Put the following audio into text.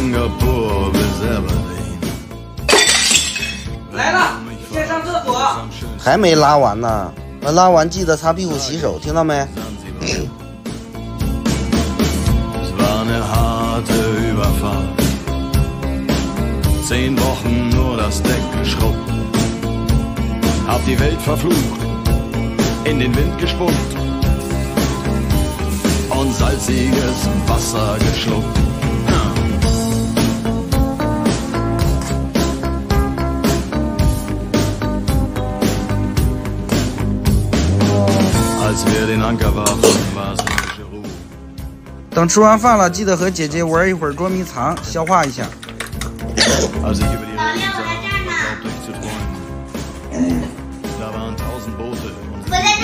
Singapore bis Aberdeen. 来了，先上厕所。还没拉完呢，那拉完记得擦屁股、洗手，听到没？Zehn Wochen nur das Deck geschrubbt. Hab die Welt verflucht, in den Wind gespuckt und salziges Wasser geschluckt. 等吃完饭了，记得和姐姐玩一会儿捉迷藏，消化一下。über die Regen sah, glaubte ich